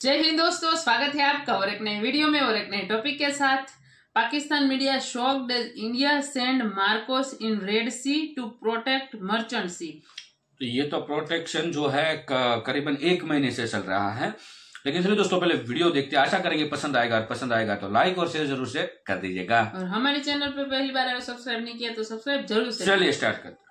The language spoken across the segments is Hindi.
जय हिंद दोस्तों स्वागत है आपका और एक नए वीडियो में और एक नए टॉपिक के साथ। Pakistan media shocked India send Marcos in red sea to protect merchant sea. तो ये तो प्रोटेक्शन जो है करीबन एक महीने से चल रहा है। लेकिन चलिए दोस्तों पहले वीडियो देखते हैं। आशा करेंगे पसंद आएगा और पसंद आएगा तो लाइक और शेयर ज़रूर से कर दीजिएगा। और हमारे चैनल पर पहली बार अगर सब्सक्राइब नहीं किया तो सब्सक्राइब ज़रूर से चलिए स्टार्ट करते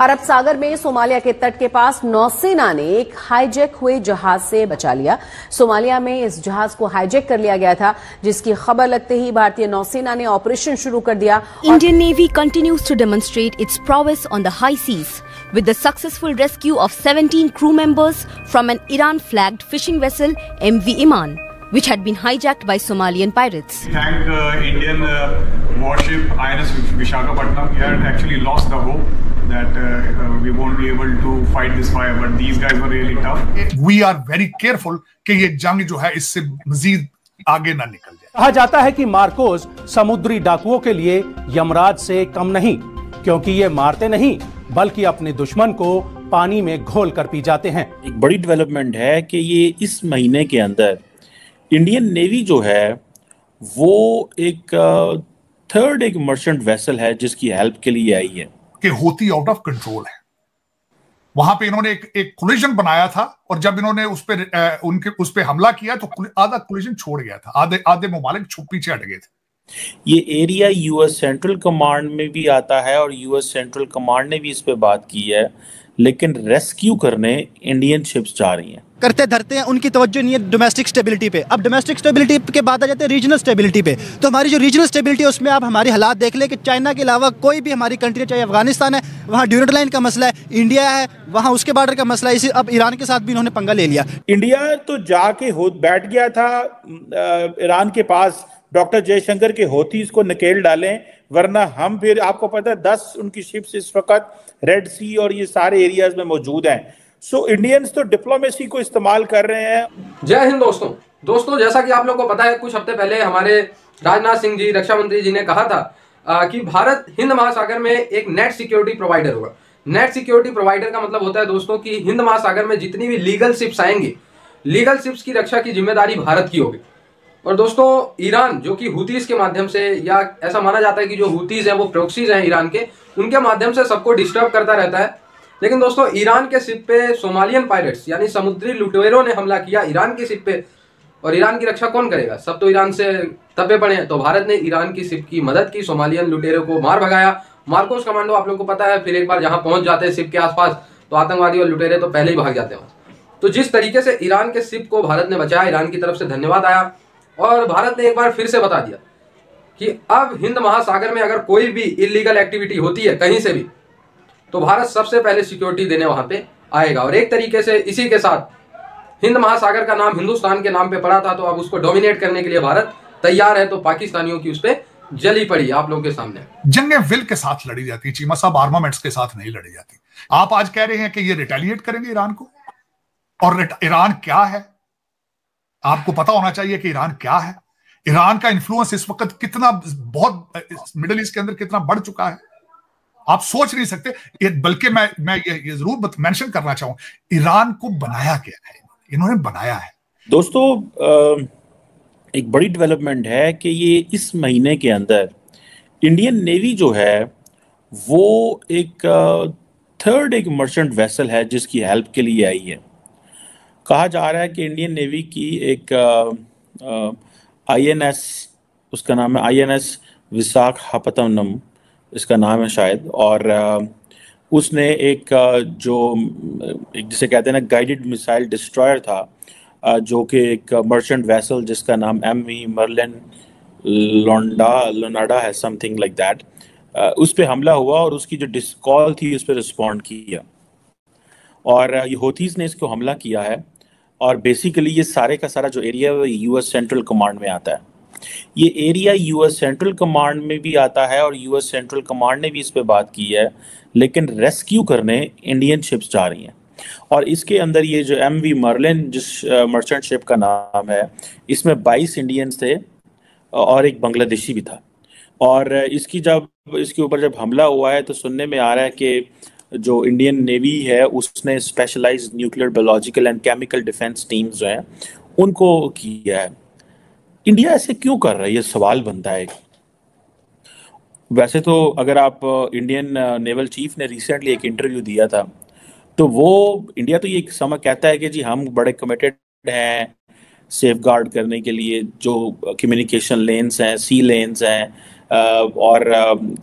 अरब सागर में सोमालिया के तट के पास नौसेना ने एक हाईजेक हुए जहाज़ से बचा लिया सोमालिया में इस जहाज़ को हाईजेक कर लिया गया था जिसकी खबर लगते ही भारतीय नौसेना ने ऑपरेशन शुरू कर दिया Indian navy continues to demonstrate its prowess on the high seas with the successful rescue of seventeen crew members from an Iran flagged fishing vessel M V Iman which had been hijacked by Somalian pirates. We thank uh, Indian uh, warship INS Vishakhapatnam. We had that uh, uh, we won't be able to fight this fire, but these guys were really tough. We are very careful कि ये जंग जो है इससे मजीद आगे ना निकल जाए। कहा जाता है कि मार्कोस समुद्री डाकुओं के लिए यमराज से कम नहीं क्योंकि ये मारते नहीं बल्कि अपने दुश्मन को पानी में घोल कर पी जाते हैं। एक बड़ी डेवलपमेंट है कि ये इस महीने के अंदर इंडियन नेवी जो है वो एक थर्ड एक मर्चेंट वेसल है जिसकी हेल्प के लिए आई है। कि होती आउट ऑफ़ कंट्रोल है। वहाँ पे इन्होंने एक एक कोलिजन बनाया था और जब इन्होंने उस पर उनके, उस पर हमला किया तो आधा कोलिजन छोड़ गया था। आधे आधे ममालिक पीछे हट गए थे। ये एरिया यूएस सेंट्रल कमांड में भी आता है और यूएस सेंट्रल कमांड ने भी इस पे बात की है, लेकिन रेस्क्यू करने इंडियन शिप्स जा रही हैं। करते धरते हैं, उनकी तवज्जो नहीं है डोमेस्टिक स्टेबिलिटी पे। अब डोमेस्टिक स्टेबिलिटी के बाद आ जाते हैं रीजनल स्टेबिलिटी पे। तो हमारी जो रीजनल स्टेबिलिटी है, उसमें आप हमारे हालात देख लें कि चाइना के अलावा कोई भी हमारी कंट्री चाहे अफ़गानिस्तान है, वहाँ ड्यूरेंट लाइन का मसला है इंडिया है, वहाँ उसके बॉर्डर का मसला है, इसी अब ईरान के साथ भी इन्होंने पंगा ले लिया। इंडिया तो जाके हो, बैठ गया था ईरान के पास, डॉक्टर जयशंकर के होतीस को नकेल डालें, वरना हम फिर, आपको पता है, दस उनकी शिप्स इस वक्त रेड सी और ये सारे एरियाज़ में मौजूद हैं। सो इंडियंस तो डिप्लोमेसी को इस्तेमाल कर रहे हैं। जय हिंद दोस्तों। दोस्तों जैसा कि आप लोगों को पता है कुछ हफ़्ते पहले हमारे राजनाथ सिंह जी रक्षा मंत्री जी ने कहा था आ, कि भारत हिंद महासागर में एक नेट सिक्योरिटी प्रोवाइडर होगा। नेट सिक्योरिटी प्रोवाइडर का मतलब होता है दोस्तों कि हिंद महासागर में जितनी भी लीगल शिप्स आएँगी लीगल शिप्स की रक्षा की ज़िम्मेदारी भारत की होगी। और दोस्तों ईरान जो कि हुतीज के माध्यम से या ऐसा माना जाता है कि जो हुतीज हैं वो प्रोक्सीज हैं ईरान के उनके माध्यम से सबको डिस्टर्ब करता रहता है। लेकिन दोस्तों, ईरान के शिप पे सोमालियन पायरेट्स यानी समुद्री लुटेरों ने हमला किया ईरान की शिप पे। और ईरान की रक्षा कौन करेगा? सब तो ईरान से तबे पड़े हैं। तो भारत ने ईरान की शिप की मदद की, सोमालियन लुटेरों को मार भगाया। मार्कोस कमांडो, आप लोगों को पता है, फिर एक बार जहाँ पहुँच जाते हैं शिप के आसपास तो आतंकवादी और लुटेरे तो पहले ही भाग जाते हैं। तो जिस तरीके से ईरान के शिप को भारत ने बचाया, ईरान की तरफ़ से धन्यवाद आया। और भारत ने एक बार फिर से बता दिया कि अब हिंद महासागर में अगर कोई भी इलीगल एक्टिविटी होती है, कहीं से भी तो भारत सबसे पहले सिक्योरिटी देने वहाँ पे आएगा। और एक तरीके से इसी के साथ हिंद महासागर का नाम हिंदुस्तान के नाम पे पड़ा था तो अब उसको डोमिनेट करने के लिए भारत तैयार है तो पाकिस्तानियों की उस पर जली पड़ी आप लोगों के सामने। जंगें विल के साथ लड़ी जाती हैं, चीमा साहब आर्मामेंट्स के साथ नहीं लड़ी जाती। आप आज कह रहे हैं कि ये रिटेलिएट करेंगे ईरान को? और ईरान क्या है? आपको पता होना चाहिए कि ईरान क्या है। ईरान का इन्फ्लुएंस इस वक्त कितना बहुत मिडिल ईस्ट के अंदर कितना बढ़ चुका है। आप सोच नहीं सकते। बल्कि मैं मैं ये, ये ज़रूर मेंशन करना चाहूँ ईरान को बनाया क्या है। इन्होंने बनाया है। दोस्तों एक बड़ी डेवलपमेंट है कि ये इस महीने के अंदर इंडियन नेवी जो है वो एक थर्ड एक मर्चेंट वेसल है जिसकी हेल्प के लिए आई है। कहा जा रहा है कि इंडियन नेवी की एक आईएनएस उसका नाम है आईएनएस विशाखापत्तनम इसका नाम है शायद, और उसने एक जो, एक जिसे कहते हैं ना गाइडेड मिसाइल डिस्ट्रॉयर था जो कि एक मर्चेंट वेसल जिसका नाम M V Marlin Luanda Luanda है समथिंग लाइक दैट उस पर हमला हुआ और उसकी जो डिस कॉल थी, उस पर रिस्पॉन्ड किया। और होतीज ने इसको हमला किया है, और बेसिकली ये सारे का सारा जो एरिया है, वो यूएस सेंट्रल कमांड में आता है। ये एरिया यूएस सेंट्रल कमांड में भी आता है और यूएस सेंट्रल कमांड ने भी इस पर बात की है, लेकिन रेस्क्यू करने इंडियन शिप्स जा रही हैं। और इसके अंदर ये जो एम वी मर्लिन जिस मर्चेंट शिप का नाम है, इसमें 22 इंडियंस थे और एक बांग्लादेशी भी था। और इसकी जब, इसके ऊपर जब हमला हुआ है तो सुनने में आ रहा है कि जो इंडियन नेवी है, उसने specialised nuclear biological and chemical defence teams जो हैं, उनको किया है। इंडिया ऐसे क्यों कर रहा है? ये सवाल बनता है। वैसे तो अगर आप इंडियन नेवल चीफ ने रिसेंटली एक इंटरव्यू दिया था तो वो, इंडिया तो ये समय कहता है कि जी हम बड़े कमिटेड हैं सेफ़ गार्ड करने के लिए, जो कम्युनिकेशन लेंस हैं सी लेंस हैं और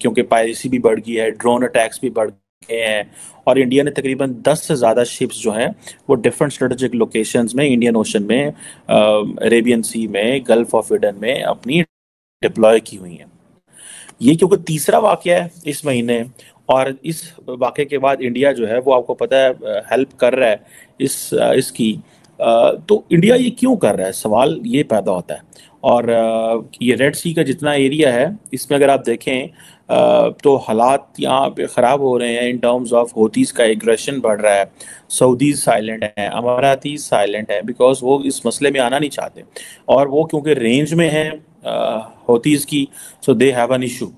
क्योंकि पायरेसी भी बढ़ गई है ड्रोन अटैक्स भी बढ़ गए हैं और इंडिया ने तकरीबन 10 से ज़्यादा शिप्स जो हैं, वो डिफरेंट स्ट्रेटेजिक लोकेशंस में इंडियन ओशन में अरेबियन सी में गल्फ ऑफ़ इडन में अपनी डिप्लॉय की हुई हैं। ये क्योंकि तीसरा वाक्य है इस महीने और इस वाक्य के बाद इंडिया जो है, वो आपको पता है हेल्प कर रहा है इस इसकी। तो इंडिया ये क्यों कर रहा है? सवाल ये पैदा होता है और ये रेड सी का जितना एरिया है, इसमें अगर आप देखें तो हालात यहाँ पे ख़राब हो रहे हैं इन टर्म्स ऑफ़ होतीस का एग्रेशन बढ़ रहा है। सऊदीज साइलेंट है अमारातीज साइलेंट है बिकॉज़ वो इस मसले में आना नहीं चाहते। और वो क्योंकि रेंज में है होतीस की so they have an issue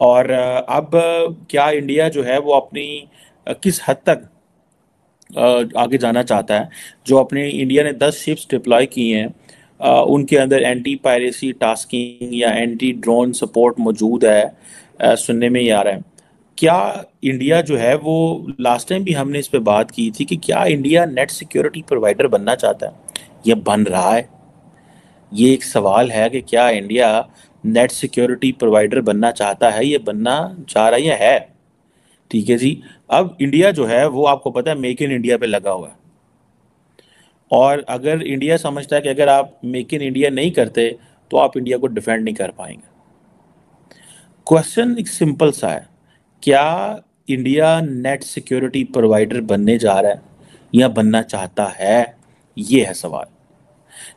और अब क्या इंडिया जो है वो अपनी किस हद तक आगे जाना चाहता है? जो अपने इंडिया ने दस शिप्स डिप्लॉय की हैं उनके अंदर एंटी पायरेसी टास्किंग या एंटी ड्रोन सपोर्ट मौजूद है। सुनने में ही आ रहा है। क्या इंडिया जो है, वो लास्ट टाइम भी हमने इस पर बात की थी कि क्या इंडिया नेट सिक्योरिटी प्रोवाइडर बनना चाहता है? ये बन रहा है। ये एक सवाल है कि क्या इंडिया नेट सिक्योरिटी प्रोवाइडर बनना चाहता है? ये बनना चाह रहा है या है? ठीक है जी। अब इंडिया जो है, वो आपको पता है मेक इन इंडिया पे लगा हुआ है। और अगर इंडिया समझता है कि अगर आप मेक इन इंडिया नहीं करते तो आप इंडिया को डिफेंड नहीं कर पाएँगे। क्वेश्चन एक सिंपल सा है। क्या इंडिया नेट सिक्योरिटी प्रोवाइडर बनने जा रहा है या बनना चाहता है? ये है सवाल।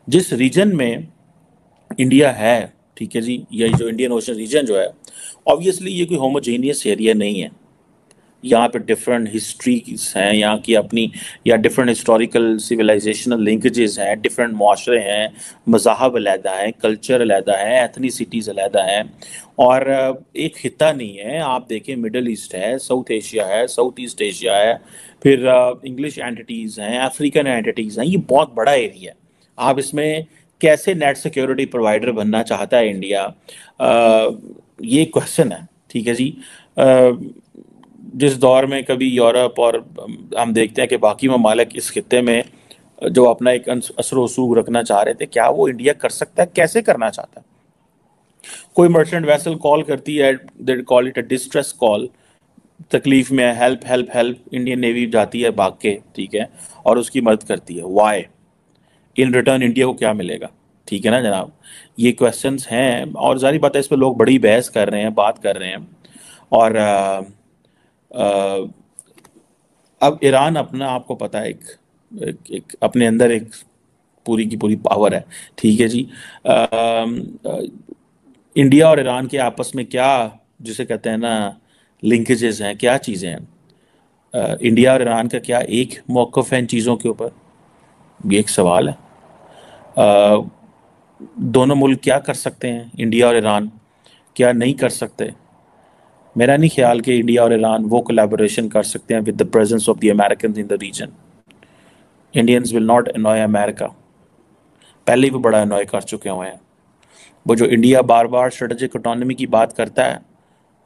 जिस रीजन में इंडिया है, ठीक है जी, या जो इंडियन ओशन रीजन जो है ऑब्वियसली ये कोई होमोजेनियस एरिया नहीं है। यहाँ पे डिफरेंट हिस्ट्रीज हैं यहाँ की अपनी या डिफरेंट हिस्टोरिकल सिविलाइजेशनल लिंकेजेस हैं डिफरेंट माशरे हैं मजाहब अलहदा हैं कल्चर अलहदा है एथनीसिटीज़ अलहदा हैं। और एक खिता नहीं है आप देखें मिडल ईस्ट है साउथ एशिया है साउथ ईस्ट एशिया है फिर इंग्लिश एंटिटीज़ हैं अफ्रीकन एंटिटीज़ हैं ये बहुत बड़ा एरिया है। आप इसमें कैसे नेट सिक्योरिटी प्रोवाइडर बनना चाहता है इंडिया आ, ये क्वेश्चन है ठीक है जी? जिस दौर में कभी यूरोप और हम देखते हैं कि बाकी ममालिक इस खत्े में जो अपना एक असर वसूख रखना चाह रहे थे क्या वो इंडिया कर सकता है? कैसे करना चाहता है? कोई मर्चेंट वैसल कॉल करती है they call it a distress call तकलीफ़ में help help help Indian navy जाती है भाग के ठीक है और उसकी मदद करती है। वाई इन रिटर्न इंडिया को क्या मिलेगा? ठीक है ना जनाब? ये क्वेश्चंस हैं और जारी बात है इस पर लोग बड़ी बहस कर रहे हैं बात कर रहे हैं और आ, अब ईरान अपना आपको पता है एक, एक, एक अपने अंदर एक पूरी की पूरी पावर है। ठीक है जी। आ, आ, इंडिया और ईरान के आपस में क्या जिसे कहते हैं ना लिंकेजेस हैं क्या चीज़ें हैं? इंडिया और ईरान का क्या एक मौक़ है इन चीज़ों के ऊपर? ये एक सवाल है। आ, दोनों मुल्क क्या कर सकते हैं? इंडिया और ईरान क्या नहीं कर सकते? मेरा नहीं ख्याल कि इंडिया और ईरान वो कोलेबोरेशन कर सकते हैं with the presence of the American in the region Indians will not annoy America पहले भी बड़ा अनॉय कर चुके हुए हैं। वो जो इंडिया बार बार स्ट्रेटजिक इकोनॉमी की बात करता है,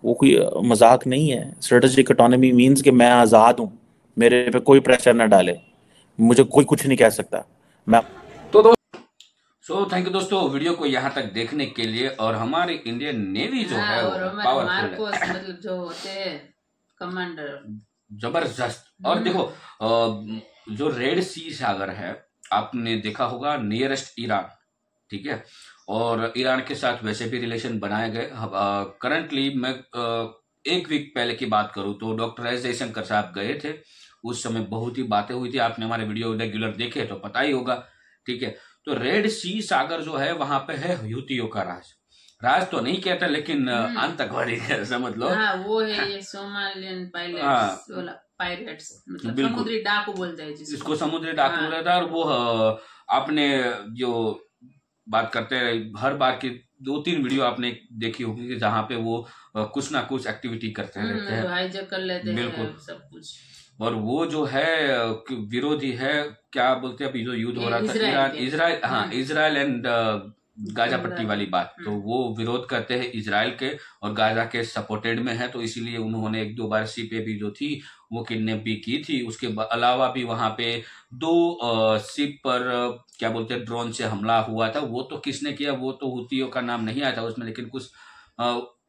वो कोई मज़ाक नहीं है। स्ट्रेटजिक इकोनॉमी मीन्स कि मैं आज़ाद हूँ। मेरे पे कोई प्रेशर ना डाले। मुझे कोई कुछ नहीं कह सकता। मैं तो सो थैंक यू दोस्तों वीडियो को यहाँ तक देखने के लिए और हमारे इंडियन नेवी जो हाँ, है और वो पावरफुल है। मतलब जो होते हैं कमांडर ज़बरदस्त। और हम्म। देखो जो रेड सी सागर है आपने देखा होगा नियरेस्ट ईरान ठीक है? और ईरान के साथ वैसे भी रिलेशन बनाए गए। करंटली मैं एक वीक पहले की बात करूँ तो डॉक्टर एस जयशंकर साहब गए थे। उस समय बहुत ही बातें हुई थी। आपने हमारे वीडियो रेगुलर देखे तो पता ही होगा ठीक है? तो रेड सी सागर जो है वहाँ पे है युतियों का राज राज तो नहीं कहता लेकिन हम्म। आतंकवादी समझ लो हाँ वो है ये सोमालियन हाँ। पायलट्स वाला मतलब बिल्कुल। समुद्री डाकू बोलते हैं जिसको जिसको समुद्री डाकू हाँ। है और वो अपने जो बात करते रहे हर बार की दो तीन वीडियो आपने देखी होगी कि जहाँ पे वो कुछ ना कुछ एक्टिविटी करते रहते हैं हाईजैक कर लेते बिल्कुल। सब कुछ और वो जो है विरोधी है क्या बोलते हैं अभी जो युद्ध हो रहा था ईरान के। इजराइल हाँ हम्म। इजराइल एंड गाजा पट्टी वाली बात तो हम्म। वो विरोध करते हैं इसराइल के और गाजा के सपोर्टेड में है तो इसीलिए उन्होंने एक दो बार शिपें भी जो थी वो किडनैप भी की थी उसके अलावा भी वहाँ पे दो शिप पर क्या बोलते हैं ड्रोन से हमला हुआ था वो तो किसने किया वो तो हुतियों का नाम नहीं आया था उसमें लेकिन कुछ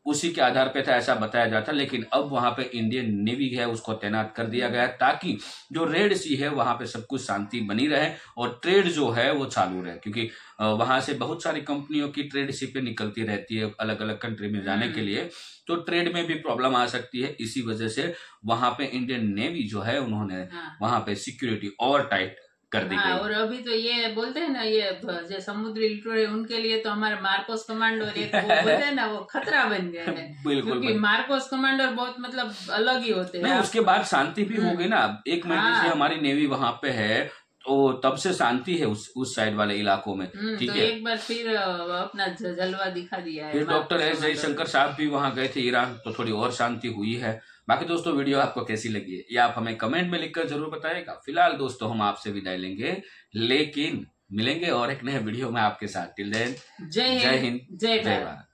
उसी के आधार पे था ऐसा बताया जाता लेकिन अब वहाँ पे इंडियन नेवी है उसको तैनात कर दिया गया ताकि जो रेड सी है वहाँ पे सब कुछ शांति बनी रहे और ट्रेड जो है वो चालू रहे क्योंकि वहाँ से बहुत सारी कंपनियों की ट्रेड शिपें निकलती रहती है अलग अलग कंट्री में जाने के लिए तो ट्रेड में भी प्रॉब्लम आ सकती है इसी वजह से वहाँ पे इंडियन नेवी जो है उन्होंने हाँ। वहाँ पे सिक्योरिटी और टाइट कर दी हाँ गई। और अभी तो ये बोलते हैं ना ये जो समुद्री लुटेरे उनके लिए तो हमारे मार्कोस कमांडर एक वो बोलते हैं ना वो खतरा बन गए हैं। बिल्कुल क्योंकि मार्कोस कमांडर बहुत मतलब अलग ही होते हैं। उसके बाद शांति भी हो गई ना। एक महीने हाँ। से हमारी नेवी वहाँ पे है तो तब से शांति है उस उस साइड वाले इलाकों में। हम्म, ठीक तो है। एक बार फिर अपना जलवा दिखा दिया है फिर डॉक्टर एस जयशंकर साहब भी वहाँ गए थे ईरान तो थोड़ी और शांति हुई है। बाकी दोस्तों वीडियो आपको कैसी लगी है ये आप हमें कमेंट में लिखकर ज़रूर बताएगा फ़िलहाल दोस्तों हम आपसे विदाई लेंगे लेकिन मिलेंगे और एक नए वीडियो में आपके साथ। टिल देन जय जय हिंद जय जय भारत।